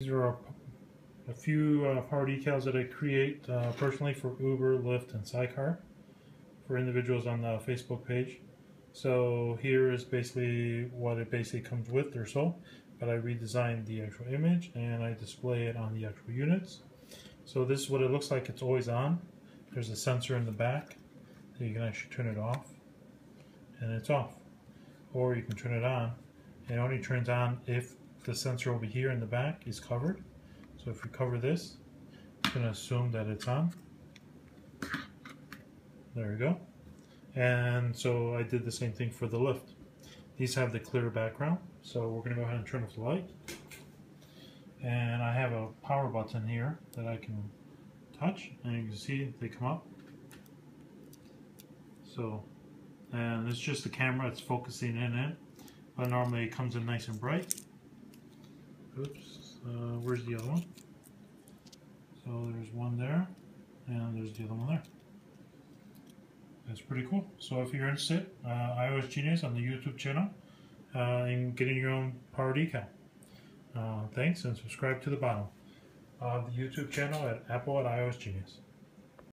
These are a, few uh, power decals that I create uh, personally for Uber, Lyft, and Sidecar for individuals on the Facebook page. So here is basically what it basically comes with or so, but I redesigned the actual image and I display it on the actual units. So this is what it looks like it's always on. There's a sensor in the back that you can actually turn it off and it's off. Or you can turn it on. It only turns on if the sensor over here in the back is covered. So if we cover this, it's going to assume that it's on. There we go. And so I did the same thing for the Lyft. These have the clear background. So we're going to go ahead and turn off the light. And I have a power button here that I can touch. And you can see they come up. So, and it's just the camera, it's focusing in it. But normally it comes in nice and bright. Oops, uh, where's the other one? So there's one there, and there's the other one there. That's pretty cool. So if you're interested, uh, iOS Genius on the YouTube channel, uh, in getting your own power decal. Uh, thanks, and subscribe to the bottom of the YouTube channel at Apple at iOS Genius.